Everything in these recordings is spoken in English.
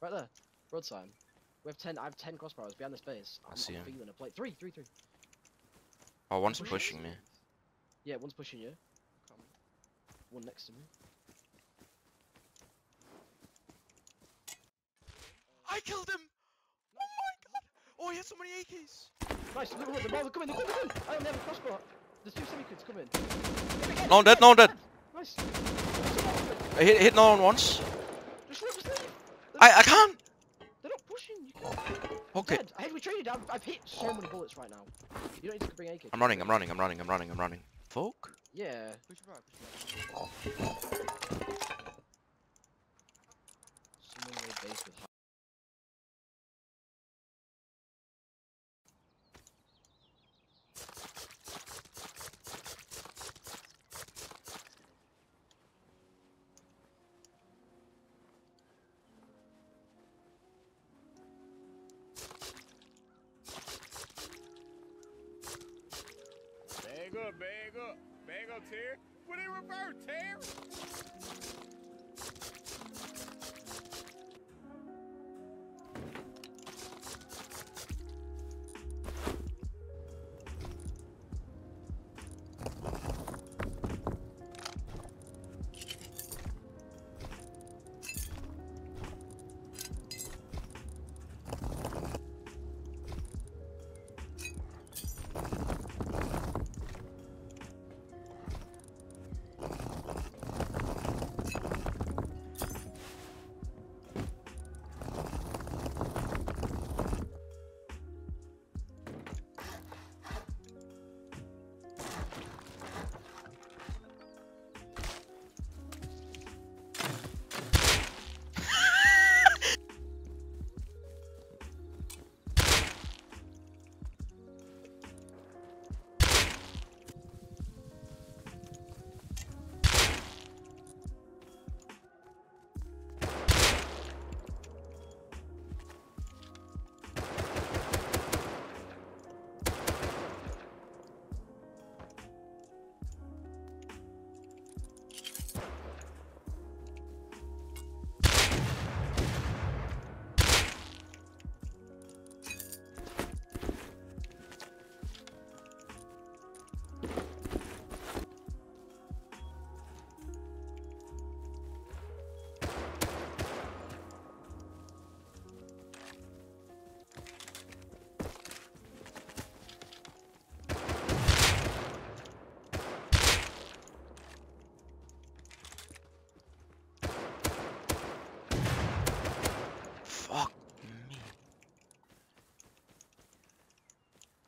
Right there. Road sign. We have ten. I have ten crossbars behind this base. I I'm, see I'm him. feeling a plate. Three, three, three. Oh, one's Pushing pushing me. Yeah, one's pushing you. One next to me. I killed him! Oh my god! Oh, he has so many AKs! Nice. Look, look, they're coming. They're coming. They're coming. I only have a crossbar! There's two semi-kids coming. No, I'm dead, no, I'm dead. Nice. I hit, hit no one once. Just look, just leave. I, I can't! They're not pushing. You can't. Okay. Dead. I had retreated. I've, I've hit so many bullets right now. You don't need to bring AK. I'm running, I'm running, I'm running, I'm running, I'm running. Fuck? Yeah. Push back, push back. Someone made base with. Up, bag up. Bag up, Terry. What in reverse, Terry?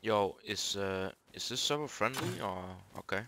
Yo, is uh is this server friendly or okay?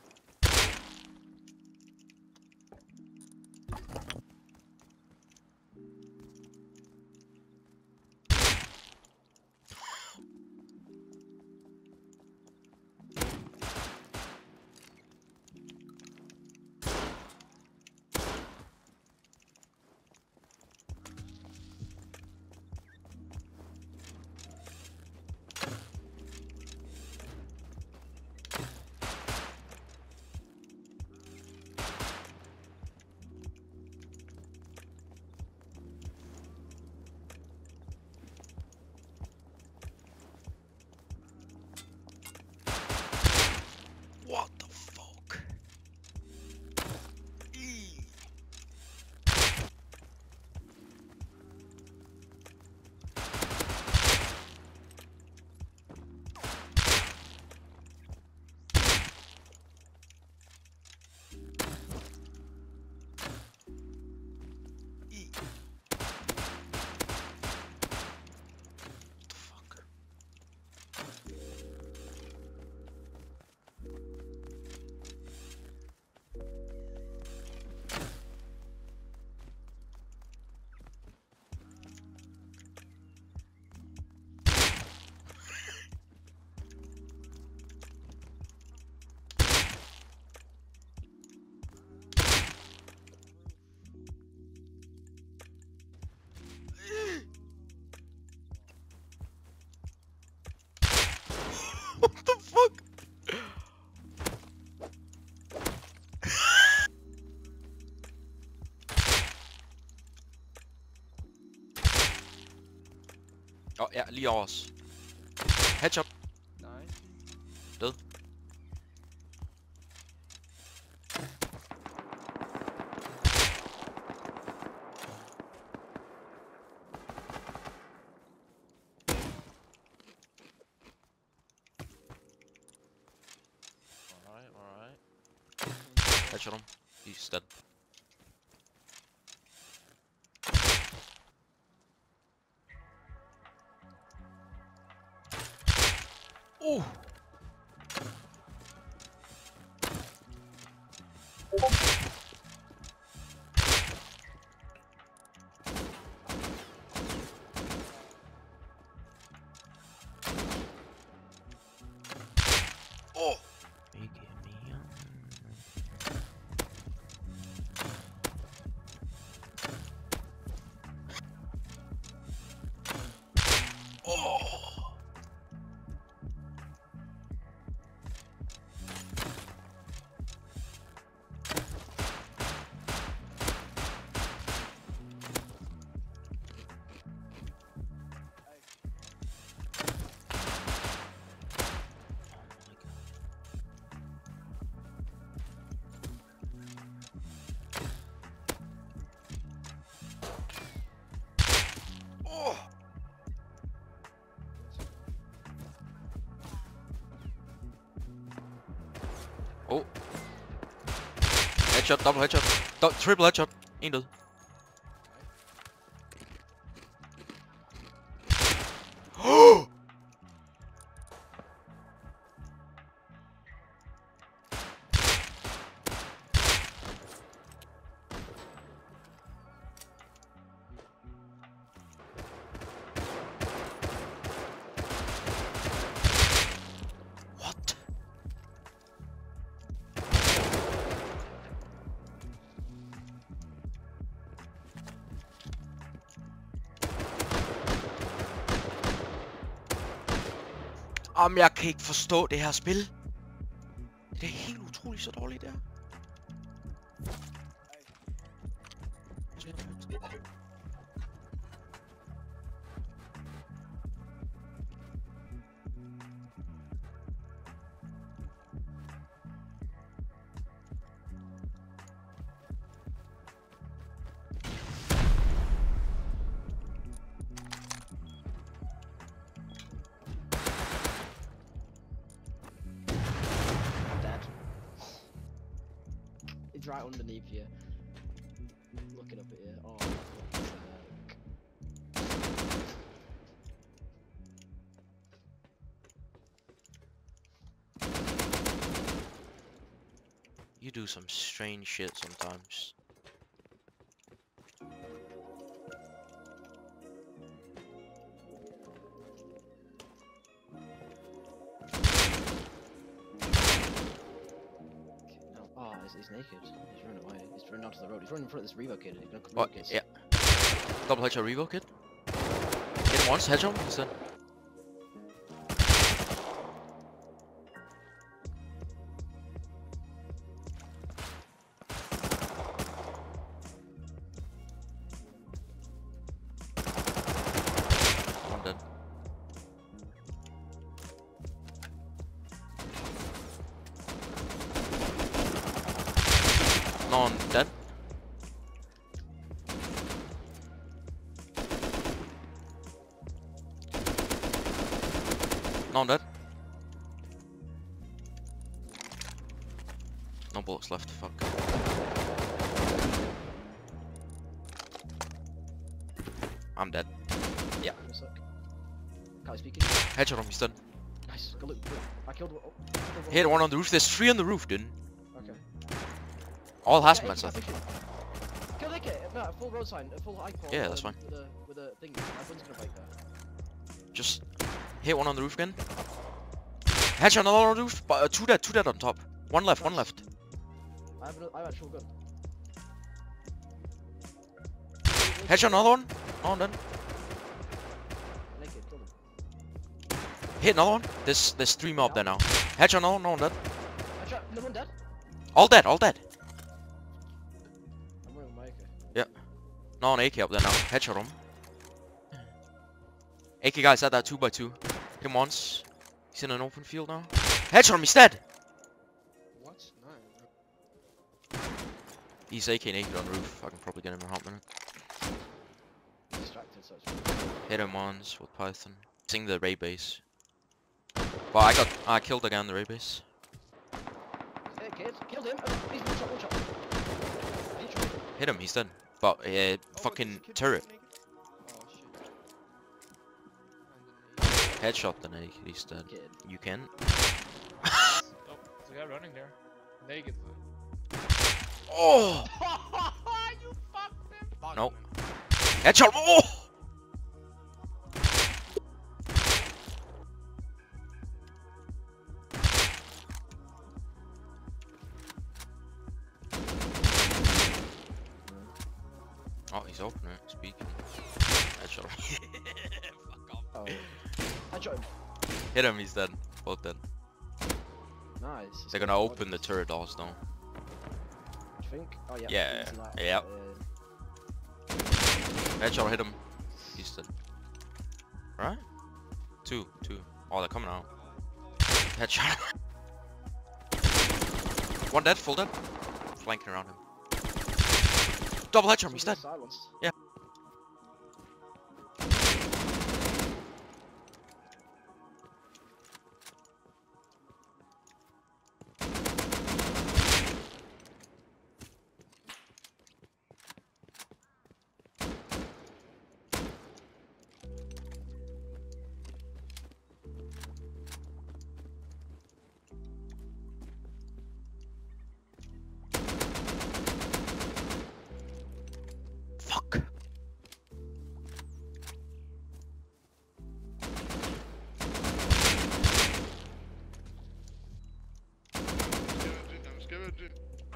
what the fuck? oh, yeah, Leo's. Headshot him. He's dead. Headshot, double headshot. Do triple headshot. Død. Om jeg kan ikke forstå det her spil. Right underneath you. Looking up at you. Oh. You do some strange shit sometimes. He's, he's naked. He's running away. He's running onto the road. He's running in front of this Revo kid. He's gonna come Oh, yeah. Double headshot revo kid. Hit him once, headshot him, he's dead. No bullets left, fuck. I'm dead. Yeah. Can't speak. Headshot him, he's dead. Nice. Go look. look. I killed one. Oh, killed one. Hit one on the roof, there's three on the roof, dude. Okay. All Yeah, hazmats, I yeah, think. it. Kill the kid. No, a full road sign. A full. Yeah, that's fine. With a, with a thing. My gun's gonna break there. Just hit one on the roof again. Headshot another on the roof. But, uh, two dead, two dead on top. One left, one left. I have, a, I have actual gun. Headshot another one. Oh, then. Naked. Kill him. Hit another one. There's there's three more up there now. Headshot another one, no one dead. Headshot. No one dead. All dead, all dead. I'm wearing my AK. Yeah. No one AK up there now. Headshot him. AK guys at that 2 by 2 Hit him once. He's in an open field now. Headshot him, he's dead! He's AK naked on roof. I can probably get him in a hot minute. Distracted, so it's Hit him once with Python. Sing the Ray base. But I got I killed again the Ray base. Hey, kid, killed him. Oh, he's one shot, one shot. Hit him, he's dead. But uh, Oh, a fucking turret. Oh Headshot the naked, he's dead. Kid. You can. Oh, there's a guy running there. Naked. Oh! you fucked him. Fuck Nope. Headshot! Oh! Oh, he's opening it, speaking. Headshot him. Fuck off. Oh. Headshot him. Hit him, he's dead. Both dead. Nice. They're gonna open the turret doors now. Think? Oh yeah. Yeah, yeah. Uh, Headshot hit him. He's dead. Right? Two, two. Oh, they're coming out. Headshot. One dead, full dead. Flanking around him. Double headshot, he's dead. Silence. Yeah.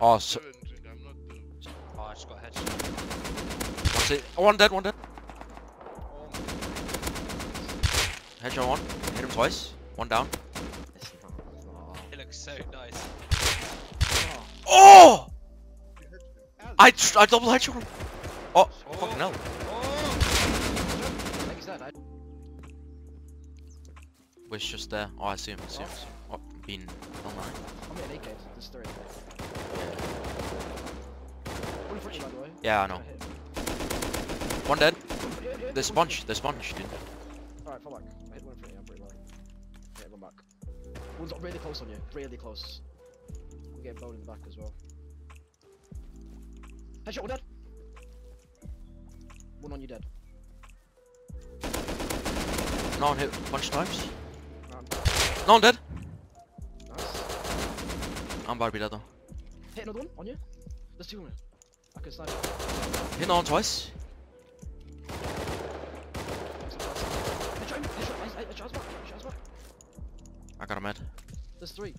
Oh, oh, so, I'm not the... Oh, I just got headshot. what's it? Oh, one dead, one dead. Oh Headshot one. Hit him twice. One down. It's not- it's not- It looks so nice. Oh, Oh! I, tr- I double headshot him. Oh, Oh. fucking hell. Oh! I think he's dead. I... Wish just there. Oh, I see him. I see him. I see him. Oh, been online. I'm getting AK. There's three. Yeah. One in front of you, by the way. Yeah, I know. One dead. Yeah, yeah, There's one bunch. There's bunch, dude. Alright, fall back. I hit one in front of you, I'm pretty low. Yeah, run back. One's up really close on you, really close. We get bone in the back as well. Headshot, one dead! One on you dead. No one hit a bunch of times. No one dead. nice. I'm about to dead though. Hit another one, on you. There's two on you. I can snipe. Hit one twice. Him, I- I- headshot his back, headshot his back. I got a med. There's three.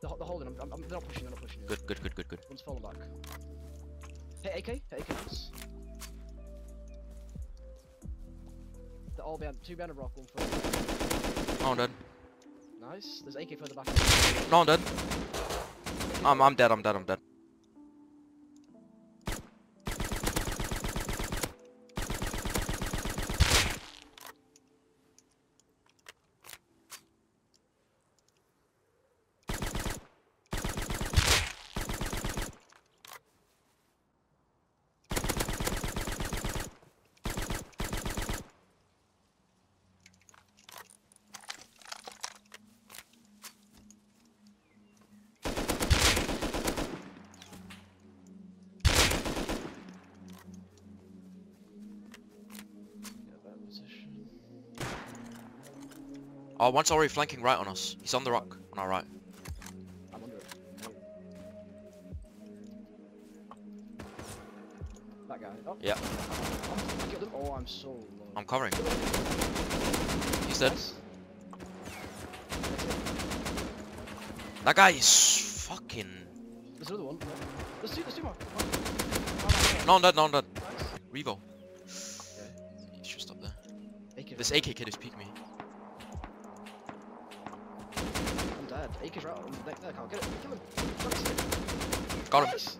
They're, they're holding him, I'm, I'm, they're not pushing, they're not pushing. Good, good, good, good, good. One's falling back. Hit AK, hit AK once. They're all behind, two behind a rock, one further. No one dead. Nice. There's AK further back. No one dead. I'm, I'm dead. I'm dead. I'm dead. Oh, one's already flanking right on us. He's on the rock on our right. I'm under it. That guy. Oh. Yeah. I'm, I killed him. Oh, I'm so low. I'm covering. He's dead. Nice. That guy is fucking. There's another one. There's two. There's two more. Oh. No one dead. No one dead. Nice. Revo. He's just up there. AK. This AK kid is peeking me. I'm dead. AK's right on. There, there, Carl. Get it. Kill him. Got him. Nice.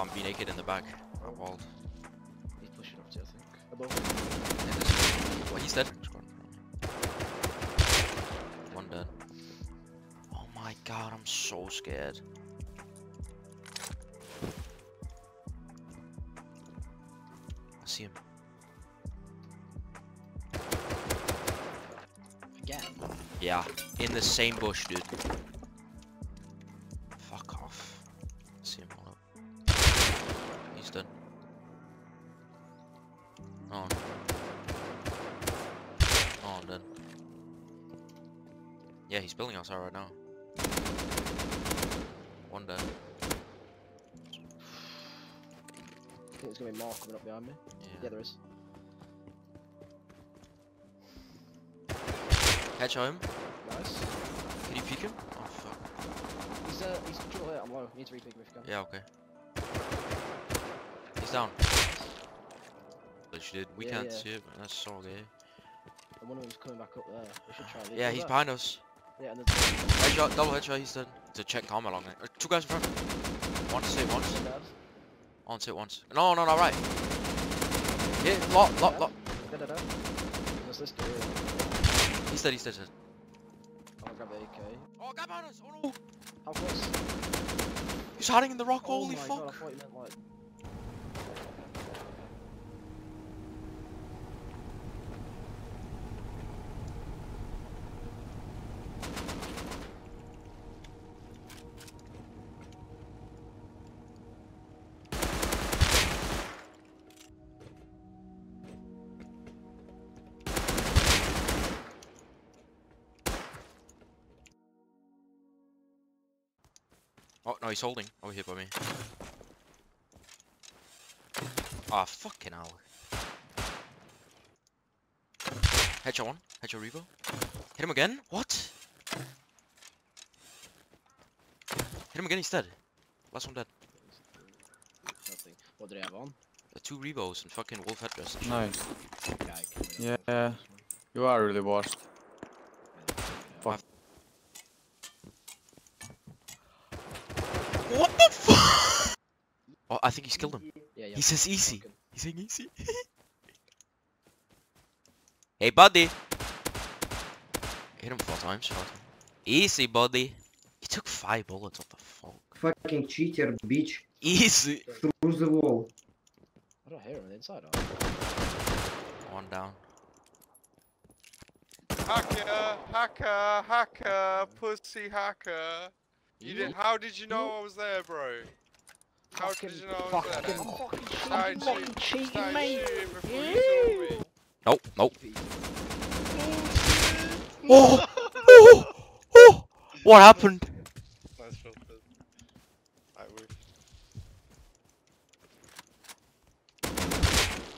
I'm being naked in the back. I'm walled. He's pushing up to I think. Above. Yeah, this- Well, he's dead. Just go on. One dead. Oh my god, I'm so scared. I see him. Again. Yeah, in the same bush, dude. He's dead. Oh. Oh, I'm dead. Yeah, he's building outside right now. One dead. I think there's gonna be more coming up behind me. Yeah, Yeah. there is. Catch him. Nice. Can you peek him? Oh fuck. He's uh, he's hit. I'm low. Need to retake him if you can. Yeah, okay. He's down. Which did. We Yeah, can't yeah. see it, but that's so gay. And one of them's coming back up there. We should try. Yeah, he's there. behind us. Yeah, and there's Headshot, double headshot, he's dead. To check Tom along there. Uh, two guys in front. One sit once. one dead. On sit once. No, no, no, right. Yeah, lock, lock, lock. He's dead, he's dead, he's dead. I'll grab the AK. Oh, guy behind us! Oh no! How close? He's hiding in the rock, oh holy my fuck! God, Oh, no, he's holding. Over here by me. Ah, fucking hell. Headshot one. Headshot Revo. Hit him again? What? Hit him again, he's dead. Last one dead. Nothing. What do they have on? The two Revos and fucking wolf headdress. and shit. Nice. Guy coming Yeah, up with this you are really washed. one. Fuck. What the fuck? Oh, I think he's killed him. Yeah, yeah. He says easy. fucking- He's saying easy. hey, buddy. Hit him four times. Shot him. Easy, buddy. He took five bullets. What the fuck? Fucking cheater, bitch. Easy. Through the wall. I don't hear him on the inside. Or... One down. Hacker, hacker, hacker, pussy hacker. You did. How did you know I was there, bro? How Fucking- did you know I was fucking, there? fucking Started cheating, fucking shooting- cheating, mate. shooting before you me. Nope, nope. Oh! Oh! Oh, oh! What happened? Nice filter. I wish.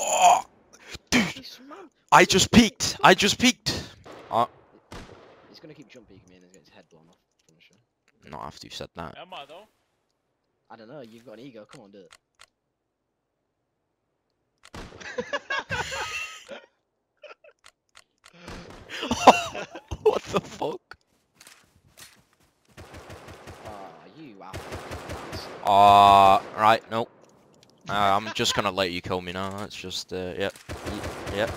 Oh! Dude, I just peeked. I just peeked. Uh. He's gonna keep jump peeking me and he's getting his head blown off. I'm sure. Not after you said that. Am I though? I don't know. You've got an ego. Come on, do it. what the fuck? Ah, you out. Uh, right, nope. Uh, I'm just gonna let you kill me now. It's just, uh, yep. Y- Yep.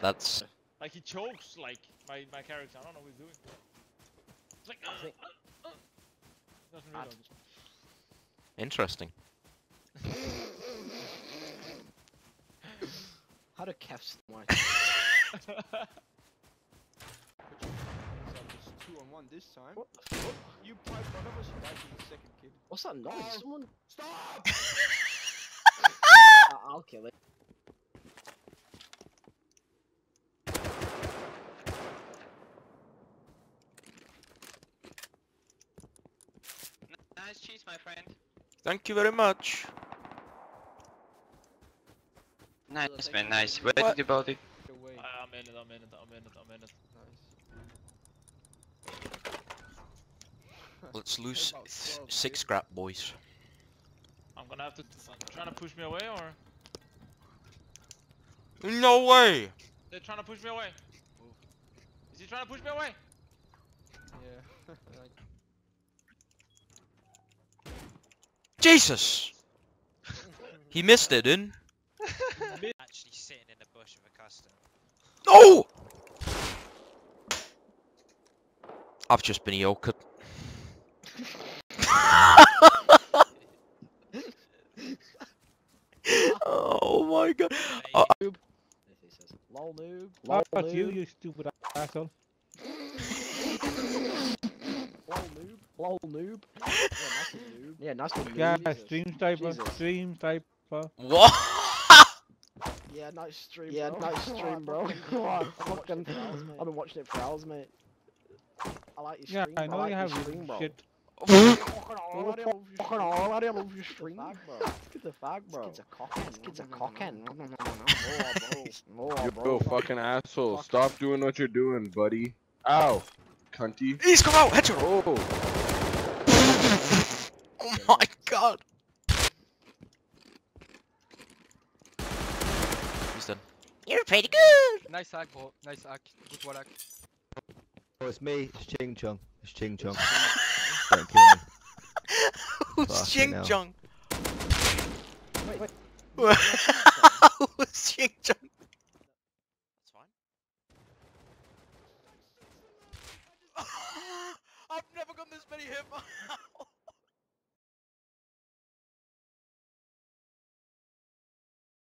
That's. Like he chokes like my my character. I don't know what he's doing. It's like I think- uh, uh, doesn't I'd- reload. Interesting. How do Kevs why? So just two on one this time. What the fuck? You pipe one of us, you died to the second kid. What's that noise? Oh. Someone. Stop! I- ah, I'll kill it. Nice cheese, my friend. Thank you very much. Nice, man, nice. Where What? did you build it? I- I'm in it. I'm in it. I'm in it. I'm in it. Nice. Let's lose 12, six dude. scrap, boys. I'm gonna have to trying to push me away or No way! they're trying to push me away. Is he trying to push me away? Yeah. like, Jesus! He missed it, didn't? Actually sitting in the bush with a custom. No! I've just been yoked. oh my god. Uh, If lol noob, Oh, lol that's you, you stupid asshole. lol noob, lol noob. Yeah, nice one, noob. Yeah, nice one, noob. Yeah, Jesus. stream sniper, uh, stream sniper. Uh. what? Yeah, nice stream, Yeah, nice stream, bro. Come on, I'm fucking, I've been watching it for hours, mate. I like your Yeah, stream. I know like you your have stream, bro. shit. Fucking all, fucking all, I love your stream. Get the fag, bro. This kid's a cockhead. This kid's a cockhead. No, no, no, no, no. No, Yo, fucking asshole, stop doing what you're doing, buddy. Ow, cunty. He's come out! Headshot! Oh, Oh my god! He's done. You're pretty good! Nice hack, bro. Nice hack. Good wall hack. Oh, it's me. It's Ching Chong. It's Ching Chong. Don't kill me. Who's Fucking Ching hell. Chong? Wait, wait. Who's Ching Chong? That's fine. I've never got this many hit